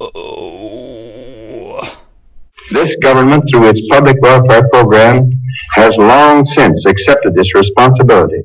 Oh. This government, through its public welfare program, has long since accepted this responsibility.